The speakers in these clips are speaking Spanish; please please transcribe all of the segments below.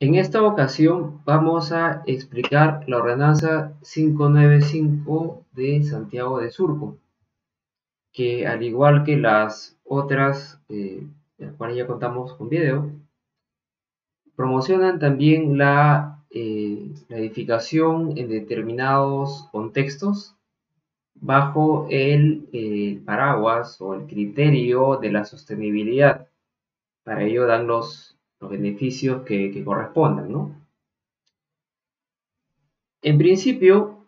En esta ocasión vamos a explicar la ordenanza 595 de Santiago de Surco, que al igual que las otras, eh, las cuales ya contamos con video, promocionan también la, eh, edificación en determinados contextos bajo el eh, paraguas o el criterio de la sostenibilidad. Para ello dan los los beneficios que, correspondan, ¿no? En principio,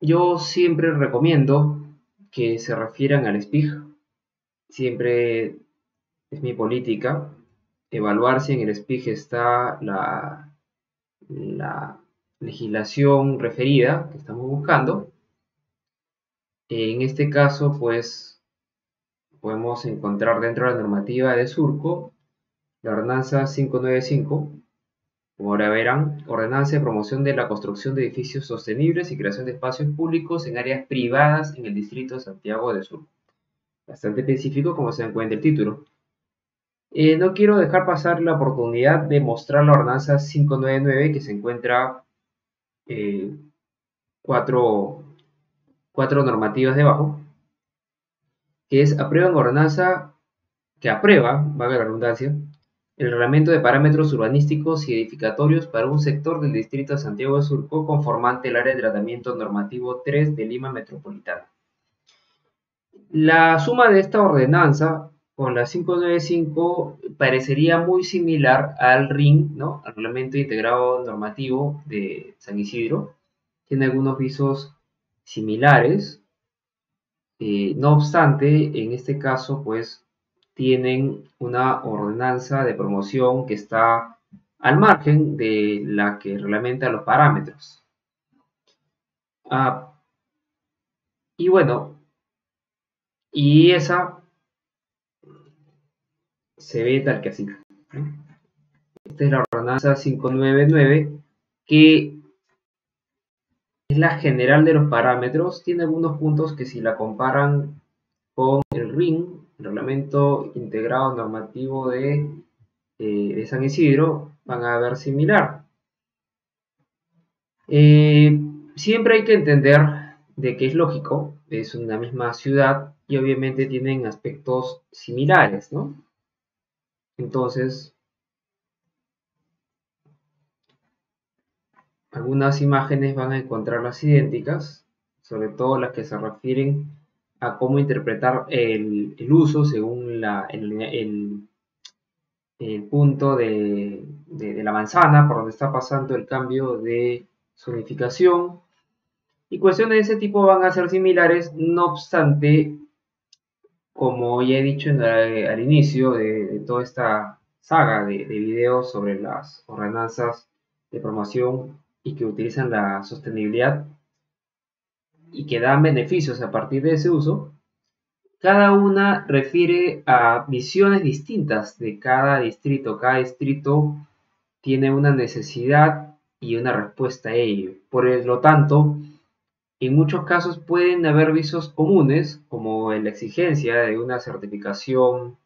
yo siempre recomiendo que se refieran al SPIG. Siempre es mi política evaluar si en el SPIG está la, la legislación referida que estamos buscando en este caso, pues, podemos encontrar dentro de la normativa de Surco la ordenanza 595, como ahora verán, ordenanza de promoción de la construcción de edificios sostenibles y creación de espacios públicos en áreas privadas en el distrito de Santiago de Surco. Bastante específico como se encuentra el título. Eh, no quiero dejar pasar la oportunidad de mostrar la ordenanza 599 que se encuentra eh, cuatro cuatro normativas debajo, que es aprueba en ordenanza que aprueba, valga la redundancia, el reglamento de parámetros urbanísticos y edificatorios para un sector del distrito de Santiago de Surco conformante el área de tratamiento normativo 3 de Lima Metropolitana. La suma de esta ordenanza con la 595 parecería muy similar al RIN, ¿no? al Reglamento Integrado Normativo de San Isidro. Tiene algunos visos similares. Eh, no obstante, en este caso, pues tienen una ordenanza de promoción que está al margen de la que reglamenta los parámetros. Ah, y bueno, y esa se ve tal que así. Esta es la ordenanza 599 que la general de los parámetros. Tiene algunos puntos que si la comparan con el RIN, el Reglamento Integrado Normativo de, eh, San Isidro, van a ver similar. Eh, siempre hay que entender de que es lógico, es una misma ciudad y obviamente tienen aspectos similares, ¿no? Entonces, Algunas imágenes van a encontrarlas idénticas, sobre todo las que se refieren a cómo interpretar el, uso según el, punto de, la manzana por donde está pasando el cambio de zonificación. Y cuestiones de ese tipo van a ser similares, no obstante, como ya he dicho al inicio de, toda esta saga de, de videos sobre las ordenanzas de promoción y que utilizan la sostenibilidad y que dan beneficios a partir de ese uso, cada una refiere a visiones distintas de cada distrito. Cada distrito tiene una necesidad y una respuesta a ello. Por lo tanto, en muchos casos pueden haber visos comunes, como la exigencia de una certificación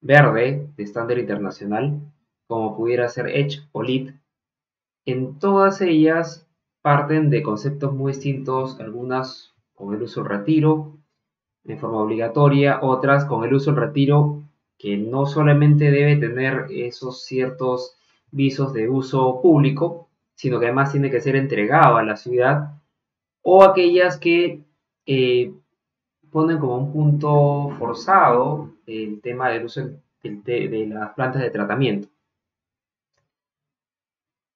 verde de estándar internacional, como pudiera ser EDGE o LEED, en todas ellas parten de conceptos muy distintos, algunas con el uso del retiro en forma obligatoria, otras con el uso del retiro que no solamente debe tener esos ciertos visos de uso público, sino que además tiene que ser entregado a la ciudad, o aquellas que eh, ponen como un punto forzado el tema del uso de las plantas de tratamiento.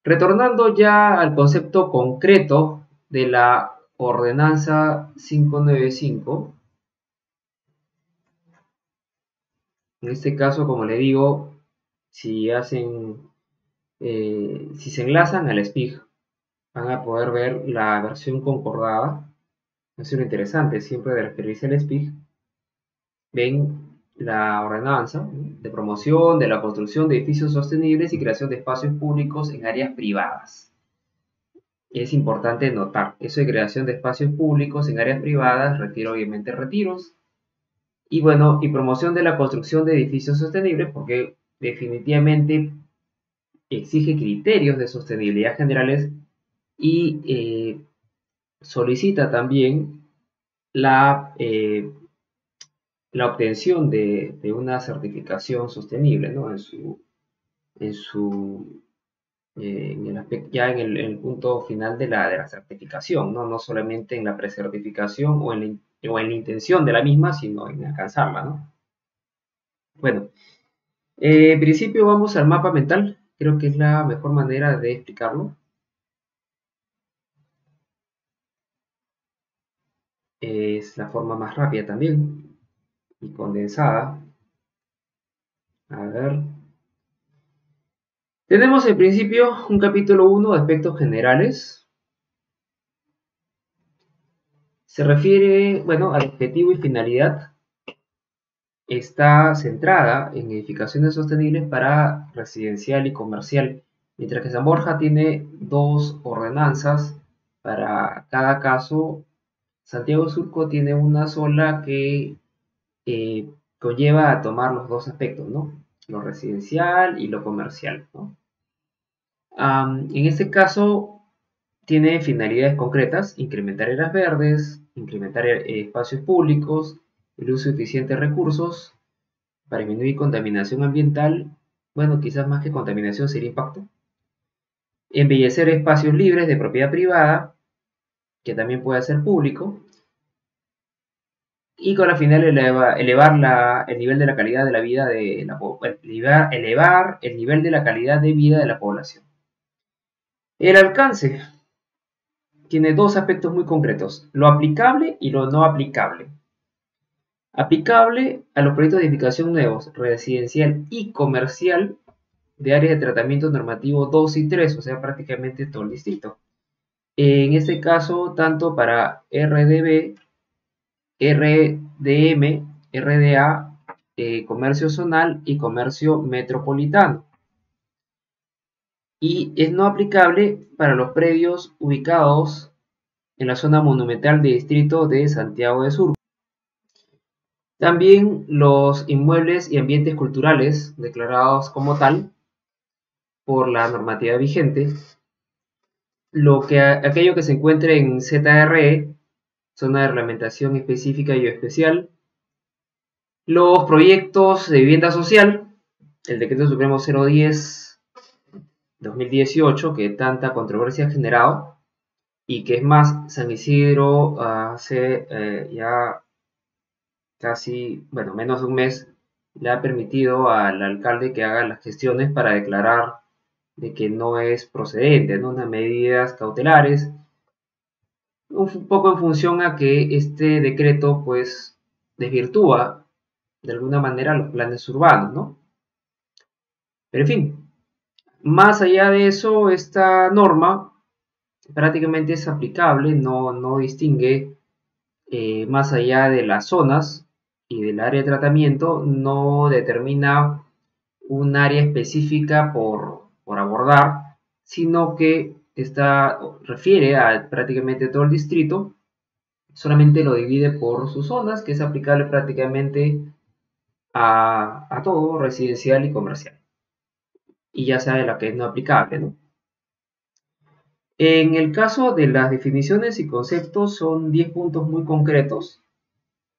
Retornando ya al concepto concreto de la ordenanza 595, en este caso, como le digo, si hacen, eh, si se enlazan al SPIG, van a poder ver la versión concordada. Es lo interesante siempre de referirse al SPIG. Ven la ordenanza de promoción de la construcción de edificios sostenibles y creación de espacios públicos en áreas privadas. Es importante notar, eso de creación de espacios públicos en áreas privadas requiere obviamente retiros Y bueno, y promoción de la construcción de edificios sostenibles, porque definitivamente exige criterios de sostenibilidad generales y eh, solicita también la, eh, la obtención de, una certificación sostenible ¿no? en su, en su eh, en el aspecto, ya en el, punto final de la, de la certificación, ¿no? no solamente en la precertificación o en la, o en la intención de la misma, sino en alcanzarla. ¿no? Bueno, en principio vamos al mapa mental, creo que es la mejor manera de explicarlo. es la forma más rápida también y condensada. A ver. Tenemos en principio un capítulo 1 de aspectos generales. Se refiere, bueno, al objetivo y finalidad. Está centrada en edificaciones sostenibles para residencial y comercial, mientras que San Borja tiene dos ordenanzas para cada caso Santiago Surco tiene una sola que eh, conlleva a tomar los dos aspectos, ¿no? Lo residencial y lo comercial, ¿no? en este caso, tiene finalidades concretas, incrementar áreas verdes, incrementar eh, espacios públicos, el uso eficiente de recursos, para disminuir contaminación ambiental, bueno, quizás más que contaminación sería impacto, embellecer espacios libres de propiedad privada, que también puede ser público, y con la final elevar el nivel de la calidad de la vida de la elevar, el nivel de la calidad de vida de la población. El alcance tiene dos aspectos muy concretos, lo aplicable y lo no aplicable. Aplicable a los proyectos de edificación nuevos, residencial y comercial de áreas de tratamiento normativo 2 y 3, o sea, prácticamente todo el. En este caso, tanto para RDB, RDM, RDA, eh, comercio zonal y comercio metropolitano. Y es no aplicable para los predios ubicados en la zona monumental de distrito de Santiago de Sur. También los inmuebles y ambientes culturales declarados como tal por la normativa vigente lo que, aquello que se encuentre en ZRE, zona de reglamentación específica y especial, los proyectos de vivienda social, el decreto supremo 010 2018 que tanta controversia ha generado y que es más, San Isidro hace eh, ya casi, bueno, menos de un mes le ha permitido al alcalde que haga las gestiones para declarar de que no es procedente, ¿no? unas medidas cautelares, un poco en función a que este decreto pues desvirtúa de alguna manera los planes urbanos, ¿no? Pero en fin, más allá de eso, esta norma prácticamente es aplicable, no, no distingue eh, más allá de las zonas y del área de tratamiento, no determina un área específica por por abordar, sino que esta refiere a prácticamente todo el distrito, solamente lo divide por sus zonas, que es aplicable prácticamente a, todo, residencial y comercial. Y ya sabe la que es no aplicable, En el caso de las definiciones y conceptos son 10 puntos muy concretos,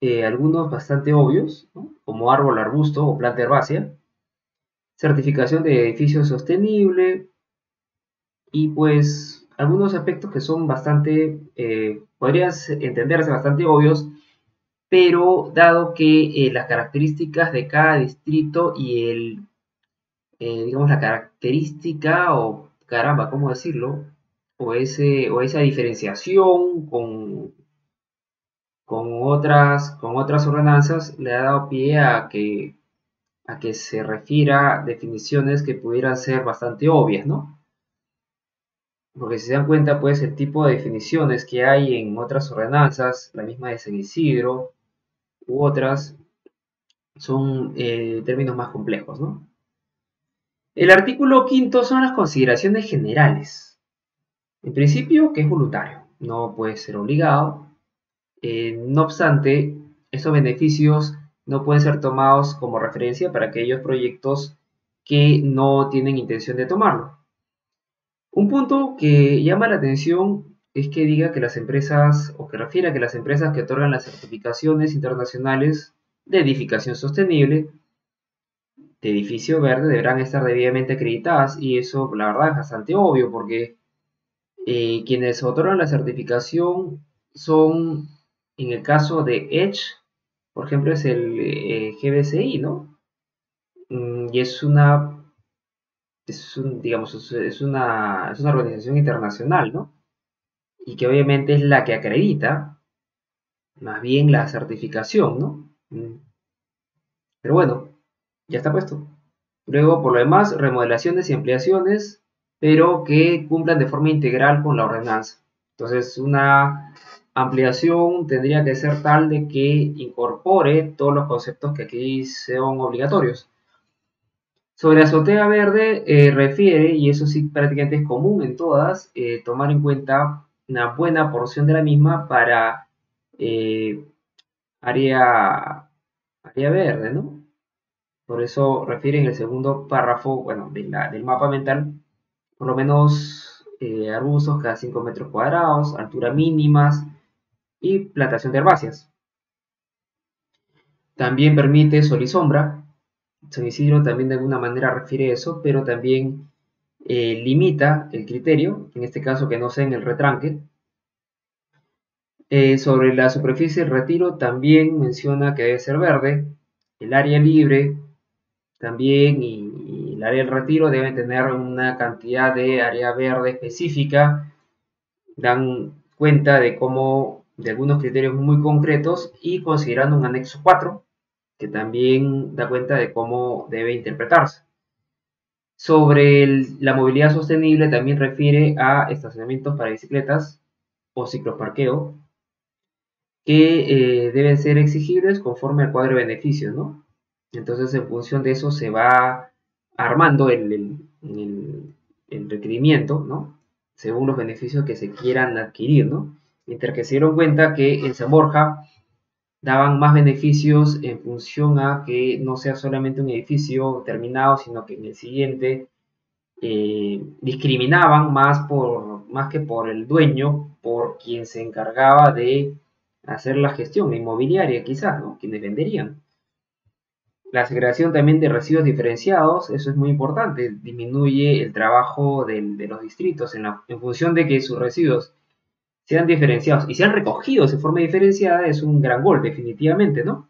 eh, algunos bastante obvios, como árbol, arbusto o planta herbácea, certificación de edificio sostenible y pues algunos aspectos que son bastante, eh, podrían entenderse bastante obvios, pero dado que eh, las características de cada distrito y el, eh, digamos, la característica o caramba, ¿cómo decirlo? O, ese, o esa diferenciación con, con, otras, con otras ordenanzas le ha dado pie a que a que se refiera definiciones que pudieran ser bastante obvias, ¿no? Porque si se dan cuenta, pues el tipo de definiciones que hay en otras ordenanzas, la misma de San Isidro u otras, son eh, términos más complejos, ¿no? El artículo quinto son las consideraciones generales. En principio, que es voluntario, no puede ser obligado. Eh, no obstante, estos beneficios no pueden ser tomados como referencia para aquellos proyectos que no tienen intención de tomarlo. Un punto que llama la atención es que diga que las empresas, o que refiera que las empresas que otorgan las certificaciones internacionales de edificación sostenible de edificio verde deberán estar debidamente acreditadas y eso la verdad es bastante obvio porque eh, quienes otorgan la certificación son en el caso de Edge por ejemplo es el eh, GBCI ¿no? Mm, y es una es digamos es una, es una organización internacional ¿no? y que obviamente es la que acredita más bien la certificación ¿no? Mm. pero bueno ya está puesto. Luego, por lo demás, remodelaciones y ampliaciones, pero que cumplan de forma integral con la ordenanza. Entonces, una ampliación tendría que ser tal de que incorpore todos los conceptos que aquí son obligatorios. Sobre azotea verde eh, refiere, y eso sí prácticamente es común en todas, eh, tomar en cuenta una buena porción de la misma para eh, área, área verde, ¿no? Por eso refiere en el segundo párrafo, bueno, del mapa mental, por lo menos arbustos cada 5 metros cuadrados, altura mínimas y plantación de herbáceas. También permite sol y sombra. San Isidro también de alguna manera refiere eso, pero también eh, limita el criterio, en este caso que no sea en el retranque. Eh, sobre la superficie del retiro también menciona que debe ser verde, el área libre también y, el área del retiro deben tener una cantidad de área verde específica, dan cuenta de cómo, de algunos criterios muy concretos y considerando un anexo 4, que también da cuenta de cómo debe interpretarse. Sobre la movilidad sostenible también refiere a estacionamientos para bicicletas o cicloparqueo que eh, deben ser exigibles conforme al cuadro de beneficios, ¿no? Entonces, en función de eso se va armando el, requerimiento, ¿no? Según los beneficios que se quieran adquirir, ¿no? Mientras que se dieron cuenta que en San Borja daban más beneficios en función a que no sea solamente un edificio terminado, sino que en el siguiente eh, discriminaban más, por, más que por el dueño, por quien se encargaba de hacer la gestión inmobiliaria, quizás, ¿no? Quienes venderían. La segregación también de residuos diferenciados, eso es muy importante, disminuye el trabajo de, los distritos en, función de que sus residuos sean diferenciados y sean recogidos de forma diferenciada, es un gran gol, definitivamente, ¿no?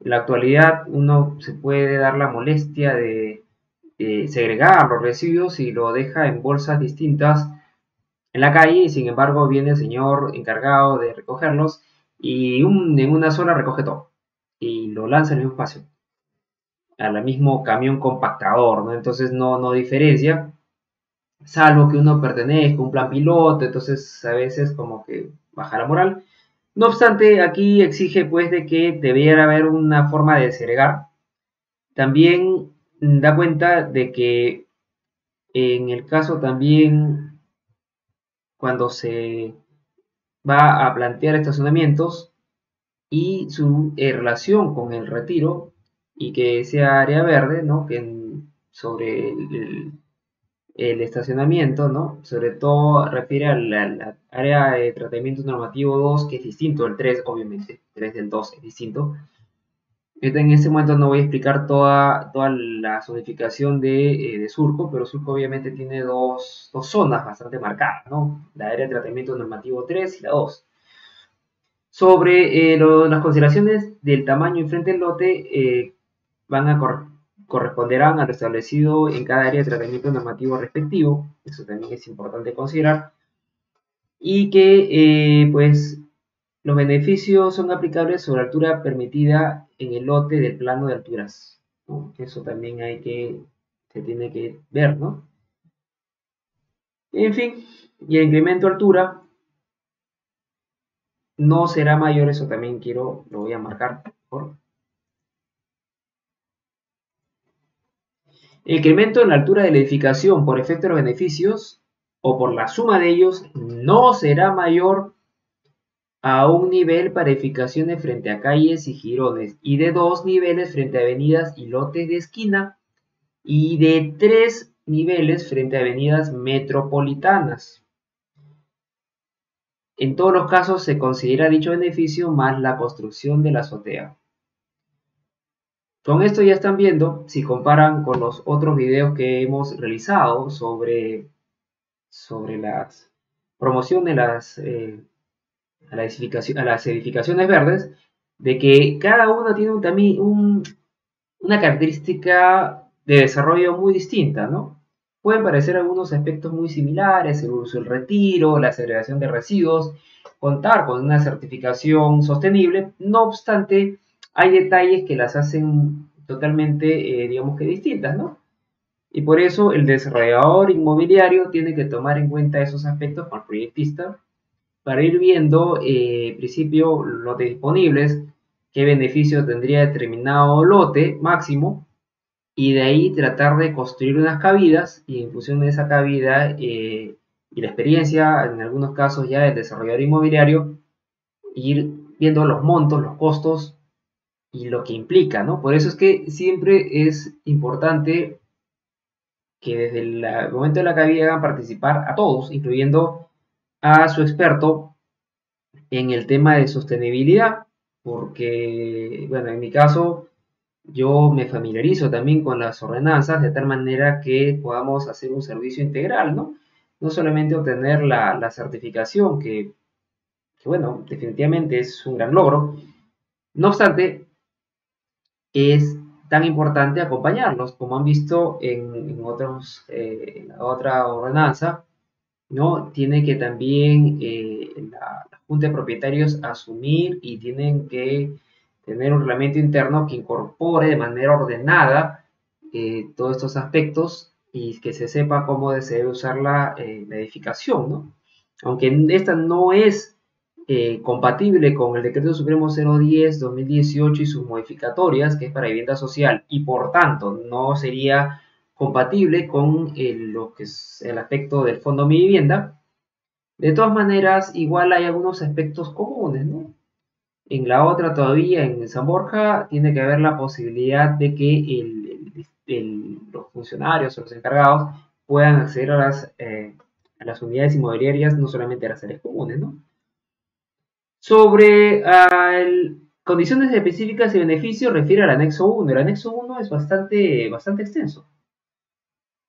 En la actualidad uno se puede dar la molestia de, segregar los residuos y lo deja en bolsas distintas en la calle y sin embargo viene el señor encargado de recogerlos y en una sola recoge todo y lo lanza en el mismo espacio al mismo camión compactador, ¿no? Entonces no, no diferencia, salvo que uno pertenezca a un plan piloto, entonces a veces como que baja la moral. No obstante, aquí exige pues de que debiera haber una forma de segregar. También da cuenta de que en el caso también cuando se va a plantear estacionamientos y su eh, relación con el retiro y que sea área verde, ¿no? Que sobre estacionamiento, ¿no? Sobre todo refiere al, área de tratamiento normativo 2, que es distinto del 3, obviamente. 3 del 2 es distinto. En este momento no voy a explicar toda, toda la zonificación de, eh, de, Surco, pero Surco obviamente tiene dos, dos, zonas bastante marcadas, ¿no? La área de tratamiento normativo 3 y la 2. Sobre eh, las consideraciones del tamaño y frente del lote, eh, van a corresponderán al establecido en cada área de tratamiento normativo respectivo, eso también es importante considerar, y que eh, pues los beneficios son aplicables sobre altura permitida en el lote del plano de alturas. Eso también hay que, se tiene que ver, ¿no? En fin, y el incremento de altura no será mayor, eso también quiero, lo voy a marcar, por El incremento en la altura de la edificación por efecto de los beneficios o por la suma de ellos no será mayor a un nivel para edificaciones frente a calles y jirones y de dos niveles frente a avenidas y lotes de esquina y de tres niveles frente a avenidas metropolitanas. En todos los casos se considera dicho beneficio más la construcción de la azotea. Con esto ya están viendo, si comparan con los otros videos que hemos realizado sobre, sobre la promoción de las, eh, a, las edificaciones verdes, de que cada una tiene también una característica de desarrollo muy distinta, ¿no? Pueden parecer algunos aspectos muy similares, el uso del retiro, la segregación de residuos, contar con una certificación sostenible, no obstante, hay detalles que las hacen totalmente, eh, digamos que distintas, ¿no? Y por eso el desarrollador inmobiliario tiene que tomar en cuenta esos aspectos con el proyectista para ir viendo, eh, en principio, lotes disponibles, qué beneficio tendría determinado lote máximo, y de ahí tratar de construir unas cabidas y en función de esa cabida eh, y la experiencia, en algunos casos ya del desarrollador inmobiliario, ir viendo los montos, los costos y lo que implica, ¿no? Por eso es que siempre es importante que desde el momento de la cabida hagan participar a todos, incluyendo a su experto en el tema de sostenibilidad, porque, bueno, en mi caso, yo me familiarizo también con las ordenanzas de tal manera que podamos hacer un servicio integral, ¿no? No solamente obtener la, certificación, que, que, bueno, definitivamente es un gran logro. No obstante, es tan importante acompañarlos, como han visto en, otros, eh, la otra ordenanza, ¿no? Tiene que también eh, la, Junta de Propietarios asumir y tienen que tener un reglamento interno que incorpore de manera ordenada eh, todos estos aspectos y que se sepa cómo se debe usar la, la edificación, ¿no? Aunque esta no es eh, compatible con el Decreto Supremo 010-2018 y sus modificatorias, que es para vivienda social, y por tanto no sería compatible con lo que es el aspecto del Fondo Mi Vivienda. De todas maneras, igual hay algunos aspectos comunes, ¿no? En la otra todavía, en San Borja, tiene que haber la posibilidad de que los funcionarios o los encargados puedan acceder a las, eh, a las unidades inmobiliarias, no solamente a las áreas comunes, ¿no? Sobre ah, condiciones específicas y beneficios, refiere al anexo 1. El anexo 1 es bastante, bastante extenso.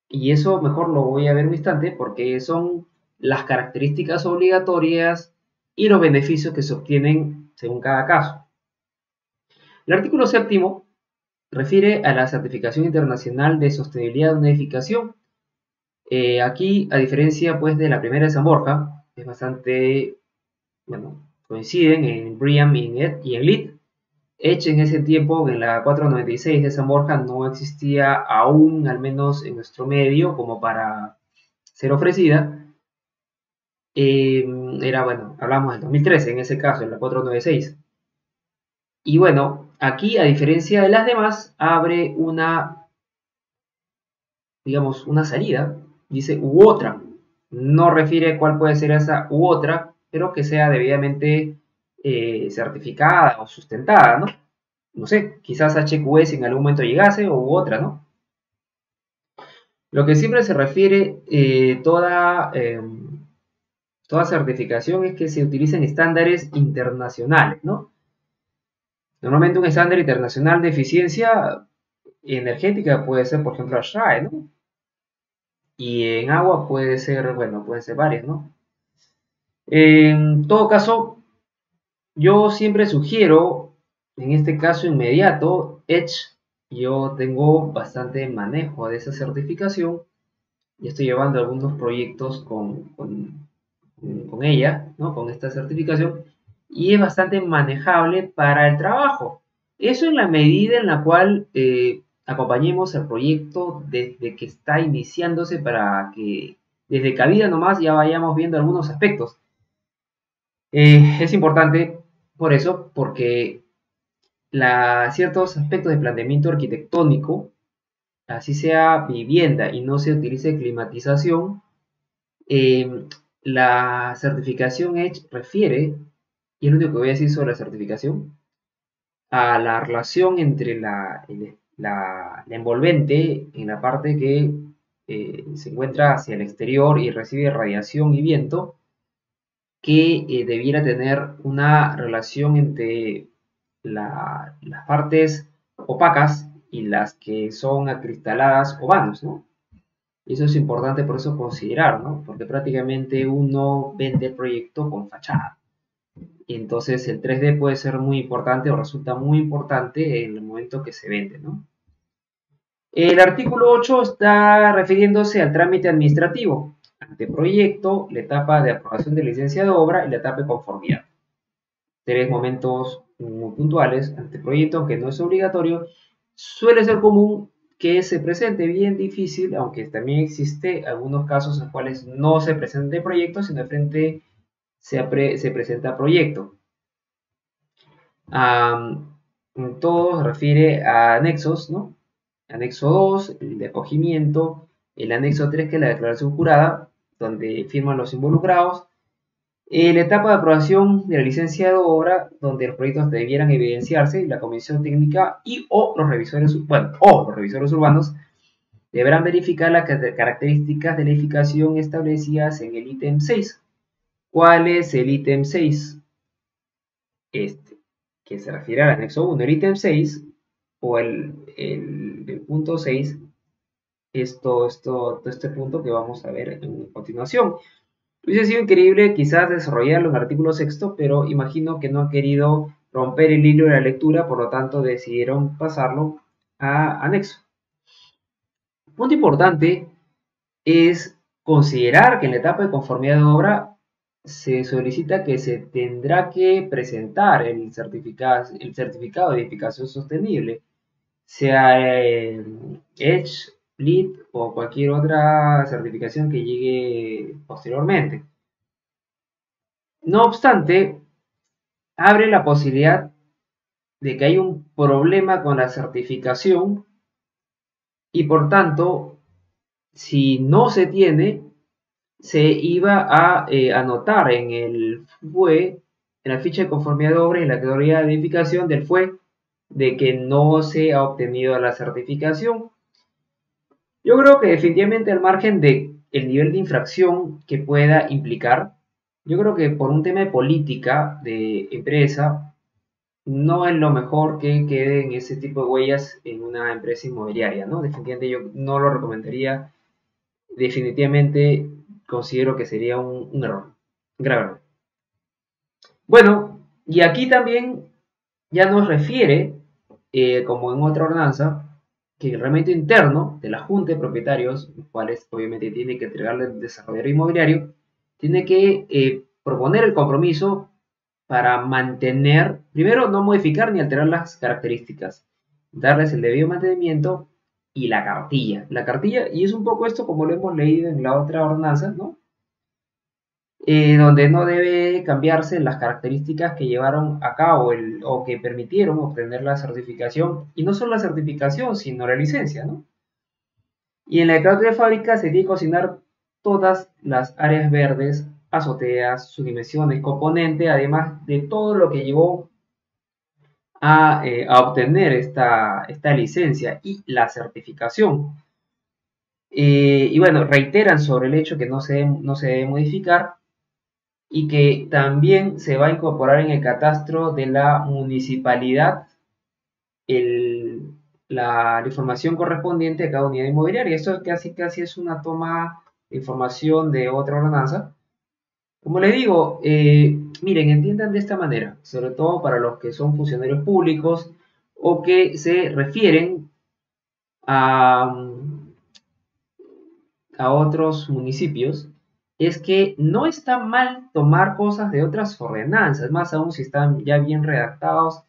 Y eso mejor lo voy a ver un instante porque son las características obligatorias y los beneficios que se obtienen según cada caso. El artículo séptimo refiere a la certificación internacional de sostenibilidad de una edificación. Eh, aquí, a diferencia pues de la primera de San Borja, es bastante, bueno, coinciden en Brian y en Lead. Edge en ese tiempo, en la 496 de San Borja, no existía aún, al menos en nuestro medio, como para ser ofrecida. Eh, era, bueno, hablamos del 2013 en ese caso, en la 496. Y bueno, aquí, a diferencia de las demás, abre una, digamos, una salida, dice u otra. No refiere cuál puede ser esa u otra, pero que sea debidamente eh, certificada o sustentada, ¿no? No sé, quizás HQS en algún momento llegase u otra, ¿no? Lo que siempre se refiere eh, toda, em, toda certificación es que se utilicen estándares internacionales, ¿no? Normalmente un estándar internacional de eficiencia energética puede ser, por ejemplo, SHAE, ¿no? Y en agua puede ser, bueno, pueden ser varias, ¿no? En todo caso, yo siempre sugiero, en este caso inmediato, Edge. Yo tengo bastante manejo de esa certificación y estoy llevando algunos proyectos con, con, ella, ¿no? con esta certificación, y es bastante manejable para el trabajo. Eso en la medida en la cual eh, acompañemos el proyecto desde que está iniciándose para que desde cabida nomás ya vayamos viendo algunos aspectos. Eh, es importante por eso, porque ciertos aspectos de planteamiento arquitectónico, así sea vivienda y no se utilice climatización, eh, la certificación Edge refiere y es lo único que voy a decir sobre la certificación, a la relación entre la, la, envolvente en la parte que eh, se encuentra hacia el exterior y recibe radiación y viento, que eh, debiera tener una relación entre las partes opacas y las que son acristaladas o vanos, eso es importante por eso considerar. Porque prácticamente uno vende el proyecto con fachada. Entonces el 3D puede ser muy importante o resulta muy importante en el momento que se vende, ¿no? El artículo 8 está refiriéndose al trámite administrativo, anteproyecto, la etapa de aprobación de licencia de obra y la etapa de conformidad. Tres momentos muy puntuales, anteproyecto, aunque no es obligatorio, suele ser común que se presente bien difícil, aunque también existe algunos casos en los cuales no se presenta proyecto, sino de frente se, se presenta proyecto. todo se refiere a anexos, ¿no? Anexo 2, el de acogimiento, el anexo 3, que es la declaración jurada, donde firman los involucrados, eh, la etapa de aprobación de la licencia donde los proyectos debieran evidenciarse, la comisión técnica y o los revisores, bueno, o los revisores urbanos deberán verificar las características de la edificación establecidas en el ítem 6. ¿Cuál es el ítem 6? Este, que se refiere al anexo 1. El ítem 6 o el, el, punto 6 es todo, esto, todo este punto que vamos a ver en continuación. Hubiese sido increíble quizás desarrollarlo en artículo sexto, pero imagino que no han querido romper el hilo de la lectura, por lo tanto decidieron pasarlo a anexo. Punto importante es considerar que en la etapa de conformidad de obra se solicita que se tendrá que presentar el certificado, el certificado de edificación sostenible, sea Edge O cualquier otra certificación que llegue posteriormente. No obstante, abre la posibilidad de que hay un problema con la certificación y por tanto, si no se tiene, se iba a eh, anotar en el FUE, en la ficha de conformidad de obra y en la categoría de edificación del FUE, de que no se ha obtenido la certificación yo creo que definitivamente al margen de el nivel de infracción que pueda implicar, yo creo que por un tema de política de empresa, no es lo mejor que queden ese tipo de huellas en una empresa inmobiliaria, ¿no? Definitivamente yo no lo recomendaría. Definitivamente considero que sería un, error, grave error. Bueno, y aquí también ya nos refiere, eh, como en otra ordenanza, que el reglamento interno de la Junta de Propietarios, los cuales obviamente tiene que entregarle el desarrollador inmobiliario, tiene que eh, proponer el compromiso para mantener, primero, no modificar ni alterar las características, darles el debido mantenimiento y la cartilla. La cartilla, y es un poco esto como lo hemos leído en la otra ordenanza, ¿no? Eh, donde no debe cambiarse las características que llevaron a cabo el, o que permitieron obtener la certificación, y no solo la certificación, sino la licencia, ¿no? Y en la declaración de fábrica se tiene que cocinar todas las áreas verdes, azoteas, sus dimensiones, componente, además de todo lo que llevó a, eh, obtener esta, esta, licencia y la certificación. Eh, y bueno, reiteran sobre el hecho que no se, no se debe modificar y que también se va a incorporar en el catastro de la municipalidad la, información correspondiente a cada unidad inmobiliaria. Esto casi, casi es una toma de información de otra ordenanza. Como les digo, eh, miren, entiendan de esta manera, sobre todo para los que son funcionarios públicos o que se refieren a, a otros municipios es que no está mal tomar cosas de otras ordenanzas, más aún si están ya bien redactados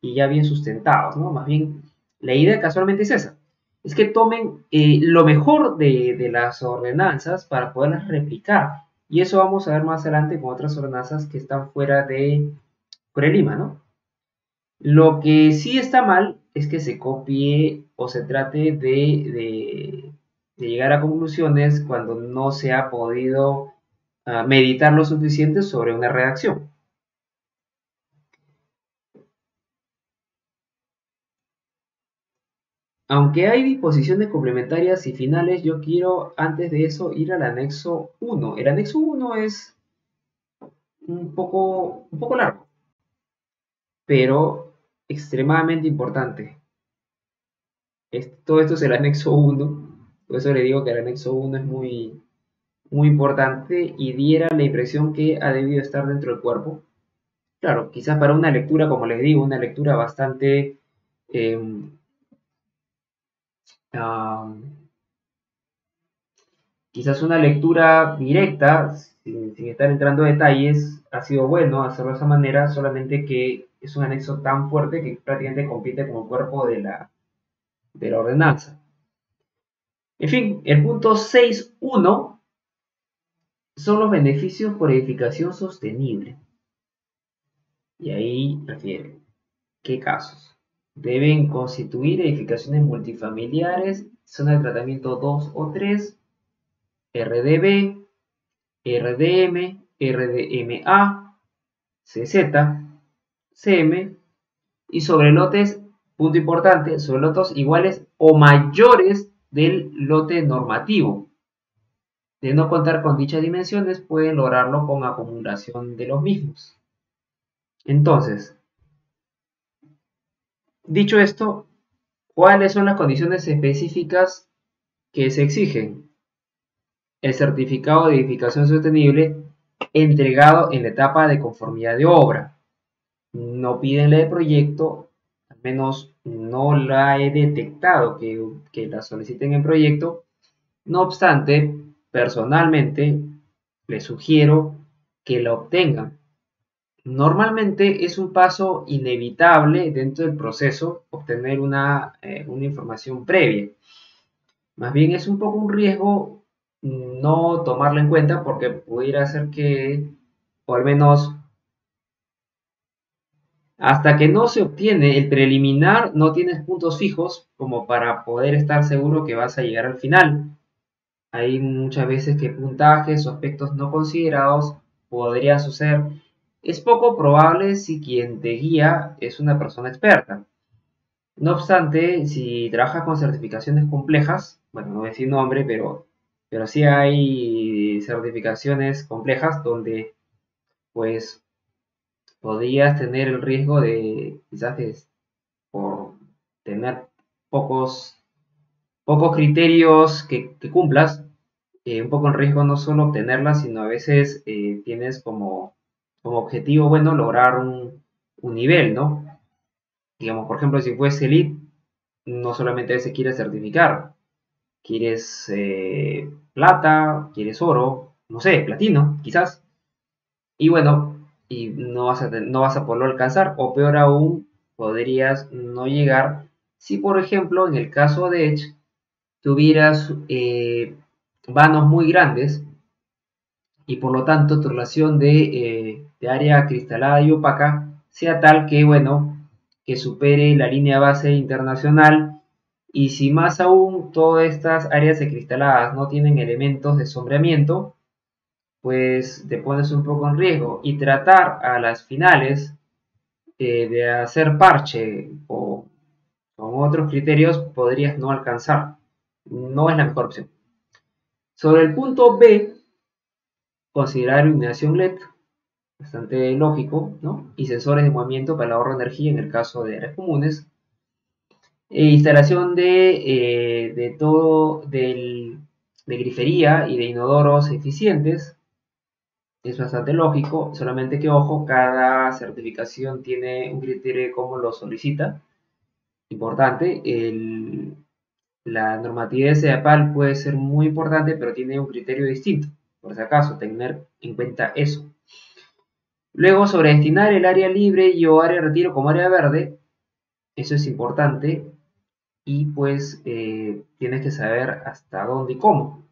y ya bien sustentados, ¿no? Más bien, la idea casualmente es esa, es que tomen eh, lo mejor de, las ordenanzas para poderlas replicar. Y eso vamos a ver más adelante con otras ordenanzas que están fuera de Lima, ¿no? Lo que sí está mal es que se copie o se trate de de de llegar a conclusiones cuando no se ha podido ah, meditar lo suficiente sobre una redacción. Aunque hay disposiciones complementarias y finales, yo quiero antes de eso ir al anexo 1. El anexo 1 es un poco, un poco largo, pero extremadamente importante. todo esto es el anexo 1 por eso le digo que el anexo 1 es muy, muy importante y diera la impresión que ha debido estar dentro del cuerpo. Claro, quizás para una lectura, como les digo, una lectura bastante... Em, quizás una lectura directa, sin, estar entrando a detalles, ha sido bueno hacerlo de esa manera, solamente que es un anexo tan fuerte que prácticamente compite con el cuerpo de la, de la ordenanza. En fin, el punto 6.1 son los beneficios por edificación sostenible. Y ahí refiere, ¿qué casos? Deben constituir edificaciones multifamiliares, zona de tratamiento 2 o 3, RDB, RDM, RDMA, CZ, CM y sobre lotes, punto importante, sobre lotes iguales o mayores del lote normativo. De no contar con dichas dimensiones, pueden lograrlo con acumulación de los mismos. Entonces, dicho esto, ¿cuáles son las condiciones específicas que se exigen? El certificado de edificación sostenible entregado en la etapa de conformidad de obra. No piden la de proyecto, menos no la he detectado que, que la soliciten en proyecto. No obstante, personalmente les sugiero que la obtengan Normalmente es un paso inevitable dentro del proceso obtener una, eh, una, información previa. Más bien es un poco un riesgo no tomarla en cuenta porque pudiera ser que, o al menos hasta que no se obtiene el preliminar, no tienes puntos fijos como para poder estar seguro que vas a llegar al final. Hay muchas veces que puntajes o aspectos no considerados podría suceder es poco probable si quien te guía es una persona experta. No obstante, si trabajas con certificaciones complejas, bueno, no voy a decir nombre, pero, pero sí hay certificaciones complejas donde pues podrías tener el riesgo de quizás por tener pocos, pocos criterios que, cumplas, eh, un poco en riesgo no solo obtenerlas, sino a veces eh, tienes como como objetivo, bueno, lograr un, nivel, ¿no? Digamos, por ejemplo, si fuese Elite, no solamente se quiere certificar, quieres eh, plata, quieres oro, no sé, platino, quizás. Y bueno, y no vas a, no vas a poderlo alcanzar, o peor aún, podrías no llegar si, por ejemplo, en el caso de Edge, tuvieras eh, vanos muy grandes y por lo tanto tu relación de eh, área cristalada y opaca sea tal que, bueno, que supere la línea base internacional. Y si más aún todas estas áreas de cristaladas no tienen elementos de sombreamiento, pues te pones un poco en riesgo y tratar a las finales eh, de hacer parche o con otros criterios podrías no alcanzar. No es la mejor opción. Sobre el punto B, considerar iluminación LED bastante lógico, ¿no? Y sensores de movimiento para el ahorro de energía en el caso de áreas comunes. E instalación de, eh, de todo, de grifería y de inodoros eficientes. Es bastante lógico, solamente que ojo, cada certificación tiene un criterio de cómo lo solicita. Importante, la normatividad de CEPAL puede ser muy importante, pero tiene un criterio distinto. Por si acaso, tener en cuenta eso. Luego, sobre destinar el área libre y o área de retiro como área verde, eso es importante y pues eh, tienes que saber hasta dónde y cómo.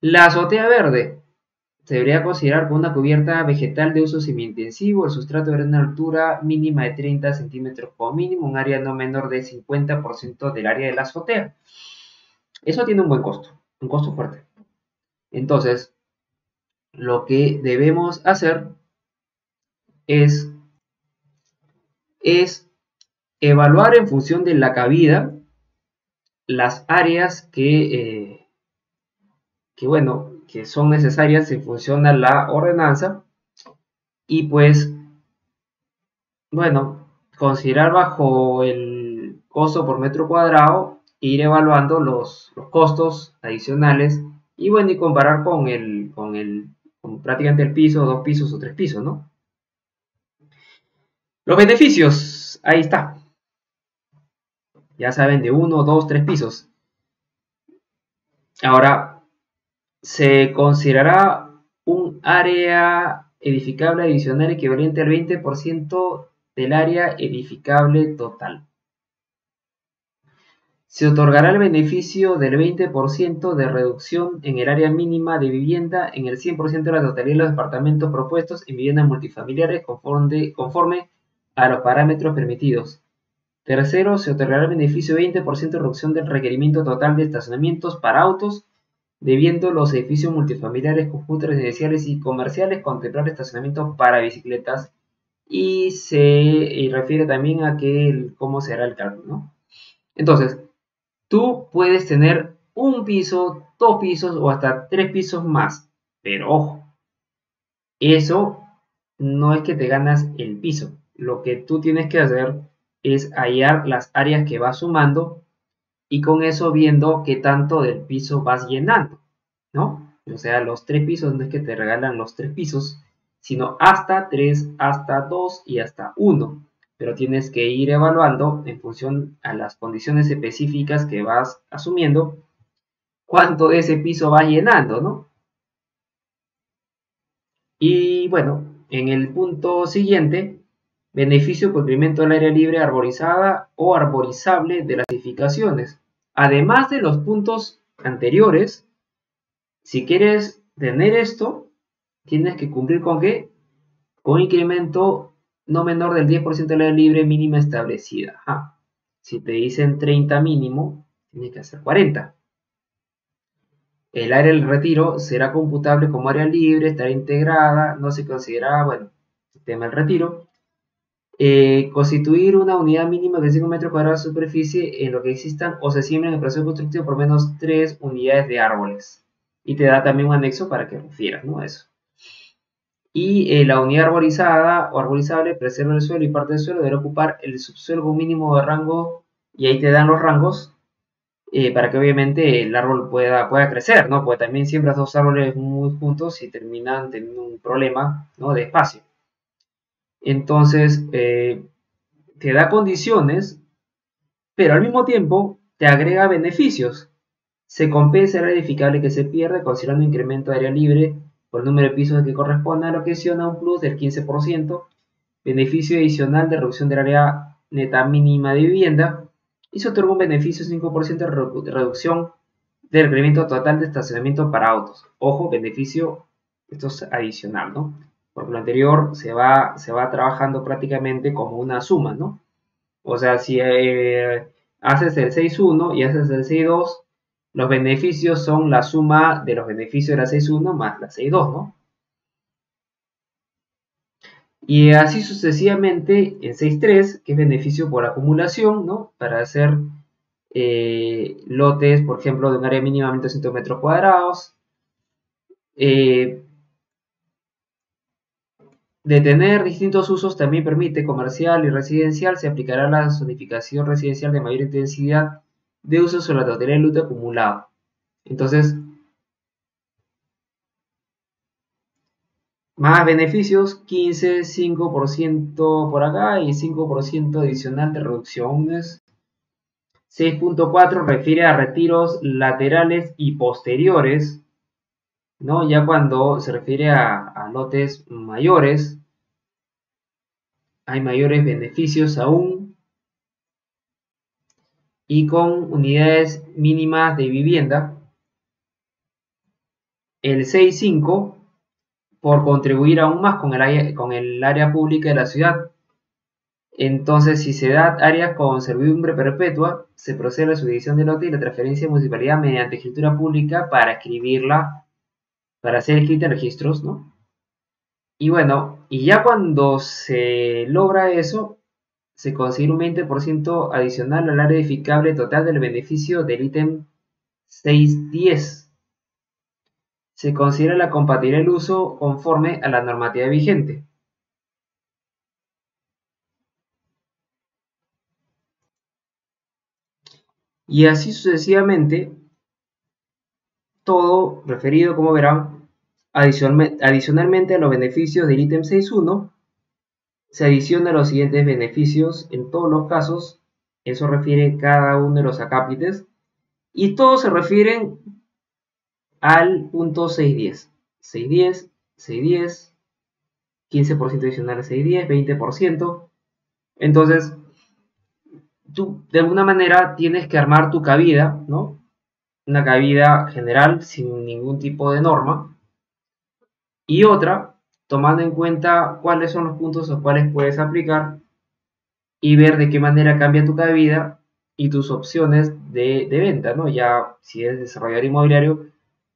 La azotea verde se debería considerar como una cubierta vegetal de uso semi-intensivo. El sustrato de una altura mínima de 30 centímetros como mínimo, un área no menor de 50% del área de la azotea. Eso tiene un buen costo, un costo fuerte. Entonces, lo que debemos hacer es, es evaluar en función de la cabida las áreas que, eh, que, bueno, que son necesarias en función a la ordenanza y pues, bueno, considerar bajo el costo por metro cuadrado ir evaluando los, costos adicionales y bueno, y comparar con el, con el, con prácticamente el piso, dos pisos o tres pisos, ¿no? Los beneficios, ahí está. Ya saben, de uno, dos, tres pisos. Ahora, se considerará un área edificable adicional equivalente al 20% del área edificable total. Se otorgará el beneficio del 20% de reducción en el área mínima de vivienda en el 100% de la totalidad de los departamentos propuestos en viviendas multifamiliares conforme, conforme a los parámetros permitidos. Tercero, se otorgará el beneficio de 20% de reducción del requerimiento total de estacionamientos para autos debiendo los edificios multifamiliares, conjuntos residenciales y comerciales contemplar estacionamiento para bicicletas y se refiere también a que cómo será el cálculo, ¿no? Entonces, tú puedes tener un piso, dos pisos o hasta tres pisos más, pero ojo, eso no es que te ganas el piso. Lo que tú tienes que hacer es hallar las áreas que vas sumando y con eso viendo qué tanto del piso vas llenando, ¿no? O sea, los tres pisos no es que te regalan los tres pisos, sino hasta tres, hasta dos y hasta uno. Pero tienes que ir evaluando en función a las condiciones específicas que vas asumiendo, cuánto de ese piso vas llenando, ¿no? Y bueno, en el punto siguiente, beneficio por incremento del área libre arborizada o arborizable de las edificaciones. Además de los puntos anteriores, si quieres tener esto, tienes que cumplir con qué? Con incremento no menor del 10% del área libre mínima establecida. Si te dicen 30 mínimo, tienes que hacer 40. El área del retiro será computable como área libre, estará integrada, no se considera, bueno, el tema del retiro. Eh, constituir una unidad mínima de 5 metros cuadrados de superficie en lo que existan o se siembren en el proceso constructivo por menos 3 unidades de árboles. Y te da también un anexo para que refieras, ¿no? Eso. Y eh, la unidad arborizada o arborizable preserva el suelo y parte del suelo debe ocupar el subsuelo mínimo de rango y ahí te dan los rangos eh, para que obviamente el árbol pueda, pueda crecer, ¿no? Porque también siembras dos árboles muy juntos y terminan teniendo un problema, ¿no? De espacio. Entonces, eh, te da condiciones, pero al mismo tiempo te agrega beneficios. Se compensa el edificable que se pierde considerando un incremento de área libre por el número de pisos que corresponde a lo que a un plus del 15%, beneficio adicional de reducción del área neta mínima de vivienda y se otorga un beneficio de 5% de reducción del incremento total de estacionamiento para autos. Ojo, beneficio, esto es adicional, ¿no? Porque lo anterior se va, se va trabajando prácticamente como una suma, ¿no? O sea, si eh, haces el 6.1 y haces el 6.2, los beneficios son la suma de los beneficios de la 6.1 más la 6.2, ¿no? Y así sucesivamente en 6.3, que es beneficio por acumulación, ¿no? Para hacer eh, lotes, por ejemplo, de un área mínimamente 200 metros cuadrados. Eh, de tener distintos usos también permite comercial y residencial, se aplicará la zonificación residencial de mayor intensidad de uso sobre la totalidad del lote acumulado. Entonces, más beneficios, 15, 5% por acá y 5% adicional de reducciones. 6.4 refiere a retiros laterales y posteriores ¿no? Ya cuando se refiere a, lotes mayores, hay mayores beneficios aún y con unidades mínimas de vivienda. El 6.5 por contribuir aún más con el, área, con el área pública de la ciudad. Entonces, si se da áreas con servidumbre perpetua, se procede a la subdivisión de lote y la transferencia de municipalidad mediante escritura pública para escribirla para hacer clic en registros, ¿no? Y bueno, y ya cuando se logra eso, se considera un 20% adicional al área edificable total del beneficio del ítem 610. Se considera la compatibilidad del uso conforme a la normativa vigente. Y así sucesivamente, todo referido, como verán, adicionalmente a los beneficios del ítem 6.1, se adicionan los siguientes beneficios en todos los casos, eso refiere cada uno de los acápites, y todos se refieren al punto 610. 610, 610, 15% adicional a 610, 20%. Entonces, tú de alguna manera tienes que armar tu cabida, ¿no? Una cabida general sin ningún tipo de norma. Y otra tomando en cuenta cuáles son los puntos a los cuales puedes aplicar y ver de qué manera cambia tu cabida y tus opciones de, venta, ¿no? Ya si eres desarrollador inmobiliario,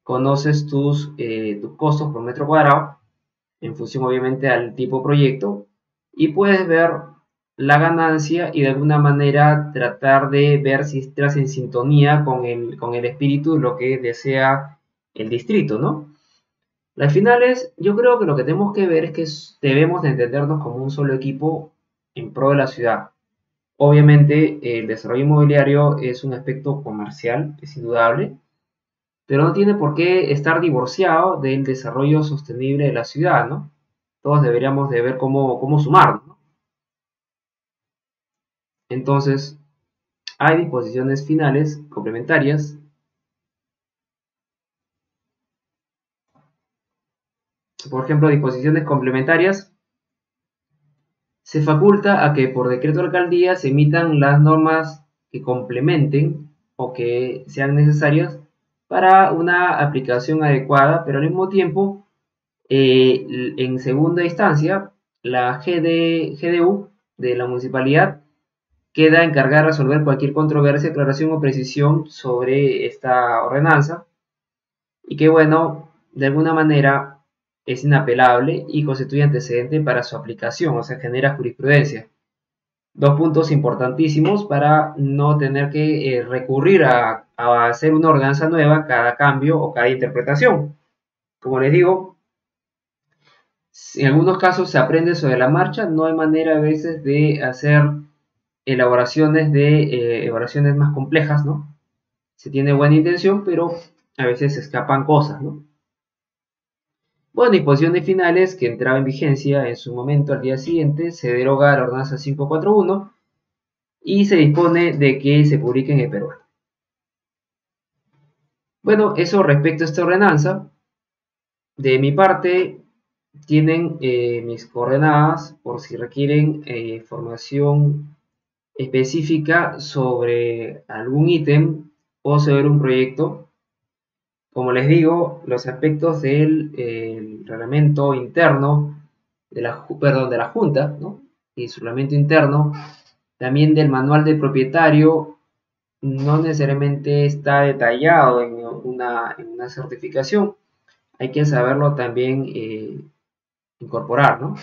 conoces tus, eh, tus costos por metro cuadrado en función obviamente al tipo de proyecto y puedes ver la ganancia y de alguna manera tratar de ver si estás en sintonía con el, con el espíritu de lo que desea el distrito, ¿no? Las finales, yo creo que lo que tenemos que ver es que debemos de entendernos como un solo equipo en pro de la ciudad. Obviamente el desarrollo inmobiliario es un aspecto comercial, es indudable, pero no tiene por qué estar divorciado del desarrollo sostenible de la ciudad, ¿no? Todos deberíamos de ver cómo, cómo sumar, Entonces, hay disposiciones finales complementarias por ejemplo, disposiciones complementarias, se faculta a que por decreto de alcaldía se emitan las normas que complementen o que sean necesarias para una aplicación adecuada, pero al mismo tiempo, eh, en segunda instancia, la GD, GDU de la municipalidad queda encargada de resolver cualquier controversia, aclaración o precisión sobre esta ordenanza y que, bueno, de alguna manera es inapelable y constituye antecedente para su aplicación, o sea, genera jurisprudencia. Dos puntos importantísimos para no tener que eh, recurrir a, hacer una ordenanza nueva cada cambio o cada interpretación. Como les digo, en algunos casos se aprende sobre la marcha, no hay manera a veces de hacer elaboraciones de eh, elaboraciones más complejas, ¿no? Se tiene buena intención, pero a veces se escapan cosas, ¿no? Bueno, disposiciones finales que entraba en vigencia en su momento al día siguiente, se deroga la ordenanza 541 y se dispone de que se publique en el Perú. Bueno, eso respecto a esta ordenanza. De mi parte, tienen eh, mis coordenadas por si requieren eh, información específica sobre algún ítem o sobre un proyecto como les digo, los aspectos del reglamento interno de la, perdón, de la Junta y su reglamento interno, también del manual del propietario, no necesariamente está detallado en una, certificación. Hay que saberlo también eh, incorporar, ¿no?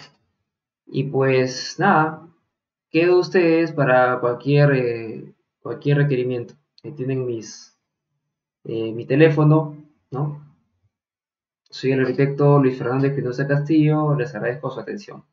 Y pues nada, quedo ustedes para cualquier, eh, cualquier requerimiento. Ahí tienen mis, eh, mi teléfono ¿no? Soy el arquitecto Luis Fernández Pinoza Castillo, les agradezco su atención.